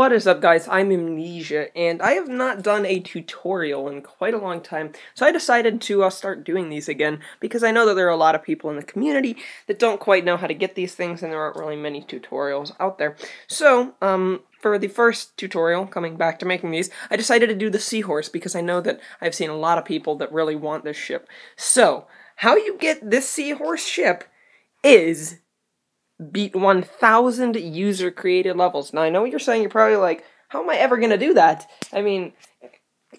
What is up guys, I'm Amnesia, and I have not done a tutorial in quite a long time, so I decided to uh, start doing these again, because I know that there are a lot of people in the community that don't quite know how to get these things, and there aren't really many tutorials out there. So, um, for the first tutorial, coming back to making these, I decided to do the seahorse, because I know that I've seen a lot of people that really want this ship. So, how you get this seahorse ship is beat 1,000 user created levels. Now, I know what you're saying. You're probably like, how am I ever going to do that? I mean,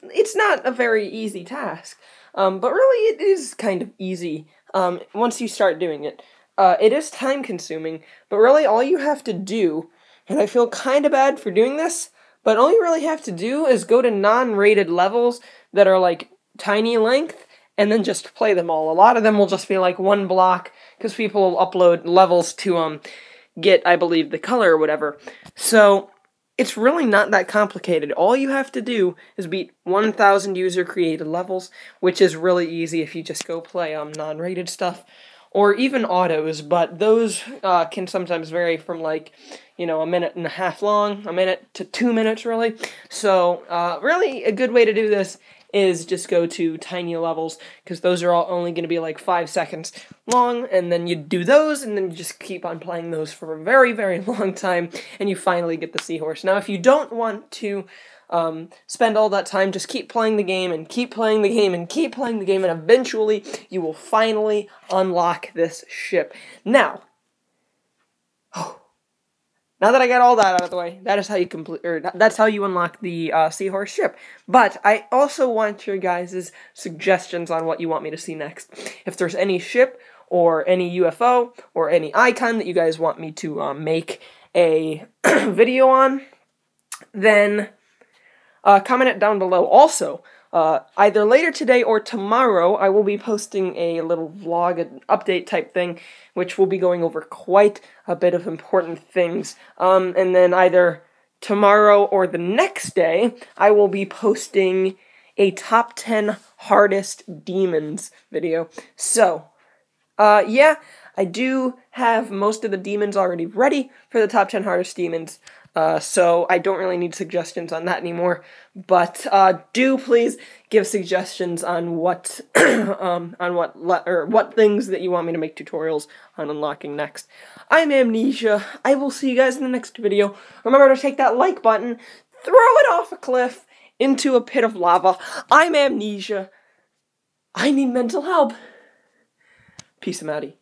it's not a very easy task. Um, but really, it is kind of easy um, once you start doing it. Uh, it is time consuming, but really, all you have to do, and I feel kind of bad for doing this, but all you really have to do is go to non rated levels that are like tiny length and then just play them all. A lot of them will just be like one block because people will upload levels to um get I believe the color or whatever. So it's really not that complicated. All you have to do is beat 1,000 user created levels, which is really easy if you just go play um non-rated stuff or even autos, but those uh, can sometimes vary from like, you know, a minute and a half long, a minute to two minutes, really. So, uh, really, a good way to do this is just go to tiny levels because those are all only going to be like five seconds long and then you do those and then you just keep on playing those for a very very long time and you finally get the seahorse. Now if you don't want to um, spend all that time just keep playing the game and keep playing the game and keep playing the game and eventually you will finally unlock this ship. Now now that I got all that out of the way, that is how you complete, or that's how you unlock the uh, seahorse ship. But I also want your guys' suggestions on what you want me to see next. If there's any ship or any UFO or any icon that you guys want me to uh, make a video on, then uh, comment it down below. Also, uh, either later today or tomorrow, I will be posting a little vlog an update type thing, which will be going over quite a bit of important things. Um, and then either tomorrow or the next day, I will be posting a top 10 hardest demons video. So, uh, yeah, I do have most of the demons already ready for the top 10 hardest demons. Uh, so I don't really need suggestions on that anymore. But uh, do please give suggestions on what um, on what le- or what things that you want me to make tutorials on unlocking next. I'm Amnesia. I will see you guys in the next video. Remember to take that like button, throw it off a cliff into a pit of lava. I'm Amnesia. I need mental help. Peace, I'm outie.